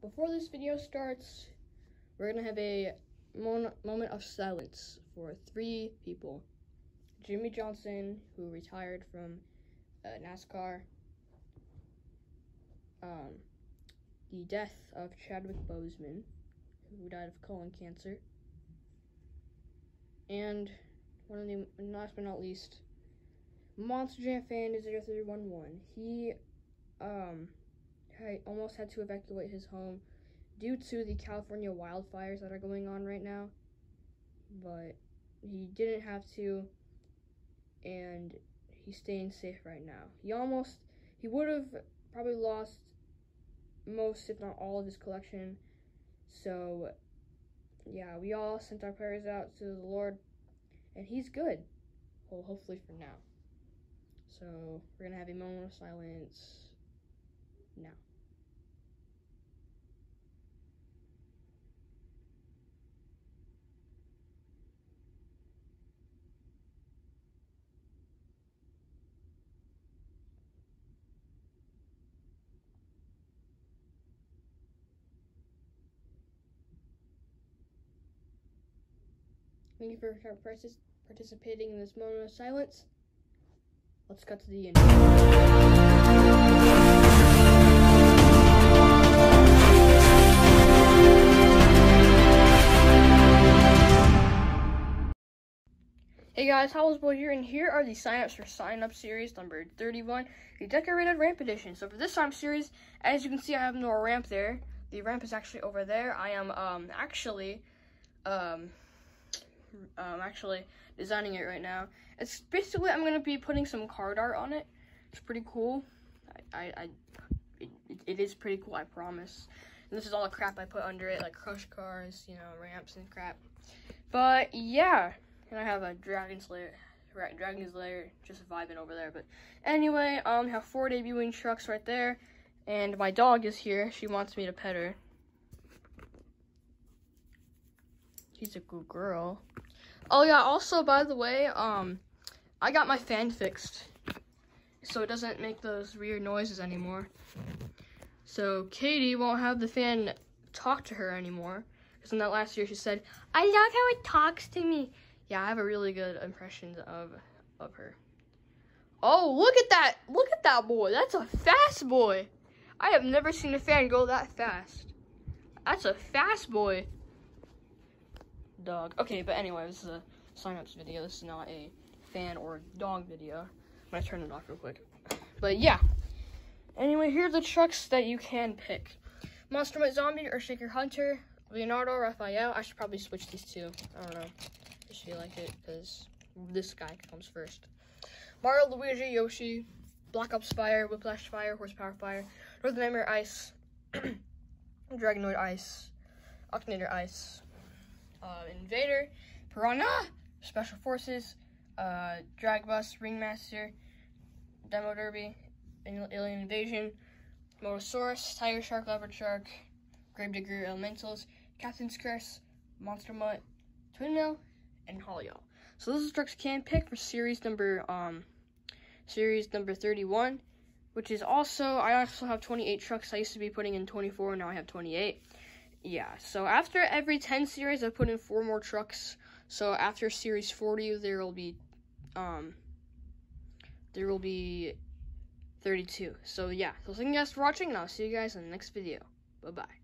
before this video starts, we're gonna have a moment of silence for three people: Jimmie Johnson, who retired from uh, NASCAR. Um, the death of Chadwick Boseman, who died of colon cancer, and one of the last but not least, Monster Jam fan is 0311. He um had, almost had to evacuate his home due to the California wildfires that are going on right now. But he didn't have to and he's staying safe right now. He almost he would have probably lost most if not all of his collection. So yeah, we all sent our prayers out to the Lord and he's good. Well, hopefully for now. So we're gonna have a moment of silence now. Thank you for partic- participating in this moment of silence. Let's cut to the end. Hey guys, Howl's Boy here, and here are the signups for Sign Up Series number 31, the Decorated Ramp Edition. So for this time series, as you can see, I have no ramp there. The ramp is actually over there. I am um, actually um, um, actually designing it right now. It's basically I'm gonna be putting some card art on it. It's pretty cool. I, I, I it, it is pretty cool. I promise. And this is all the crap I put under it, like crush cars, you know, ramps and crap. But yeah, and I have a Dragon's Lair, right, Dragon's Lair, just vibing over there. But anyway, um, have four debuting trucks right there, and my dog is here. She wants me to pet her. She's a good girl. Oh yeah, also by the way, um I got my fan fixed. So it doesn't make those weird noises anymore. So Katie won't have the fan talk to her anymore. Because in that last year she said, I love how it talks to me. Yeah, I have a really good impression of of her. Oh, look at that. Look at that boy. That's a fast boy. I have never seen a fan go that fast. That's a fast boy dog. Okay, but anyway, this is a signups video. This is not a fan or dog video. I'm gonna turn it off real quick. But yeah. Anyway, here are the trucks that you can pick. Monster Mutt Zombie, or Shaker Hunter, Leonardo, Raphael. I should probably switch these two. I don't know. Just feel like it because this guy comes first. Mario, Luigi, Yoshi, Black Ops Fire, Whiplash Fire, Horsepower Fire, Northern Nightmare Ice, Dragonoid Ice, Octanator Ice, uh, Invader, Piranha, Special Forces, uh, Drag Bus, Ringmaster, Demo Derby, Alien Invasion, Motosaurus, Tiger Shark, Leopard Shark, Grave Gravedigger, Elementals, Captain's Curse, Monster Mutt, Twin Mill, and Holiall. So those are trucks you can pick for series number um series number 31, which is also I also have 28 trucks. I used to be putting in 24, now I have 28 yeah, so after every 10 series, I put in four more trucks. So after series 40, there will be, um, there will be 32. So yeah, so thank you guys for watching, and I'll see you guys in the next video. Bye-bye.